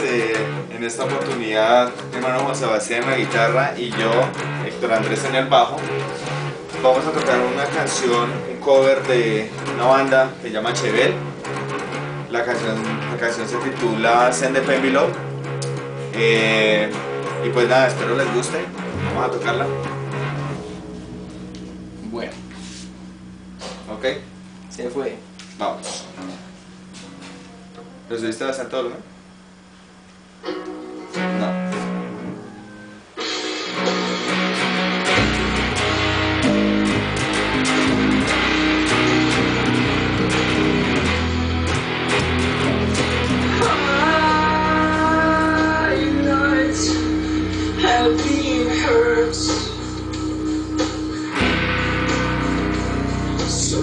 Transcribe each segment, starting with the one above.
eh, en esta oportunidad mi hermano Juan Sebastián en la guitarra y yo, Héctor Andrés en el bajo, vamos a tocar una canción, un cover de una banda que se llama Chevel. La canción, la canción se titula Send the Pain Below. Eh, y pues nada, espero les guste. Vamos a tocarla. Bueno, ¿Ok? se fue. Vamos. ¿Lo subiste bastante volumen?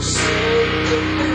Jesus.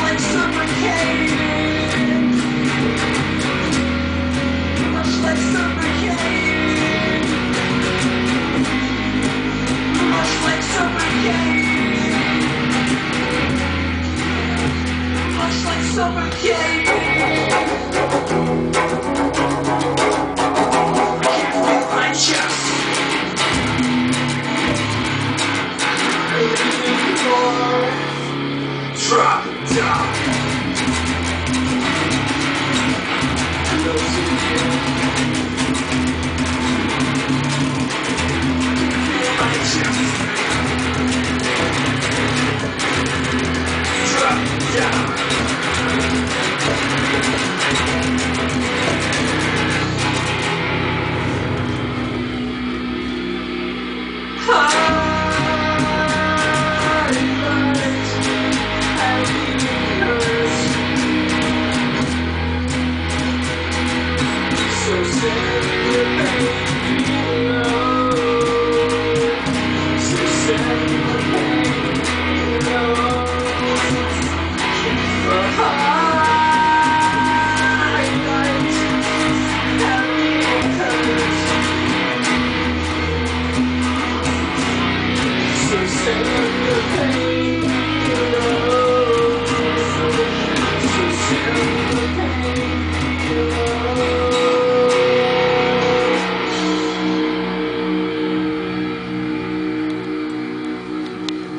Much like summer came.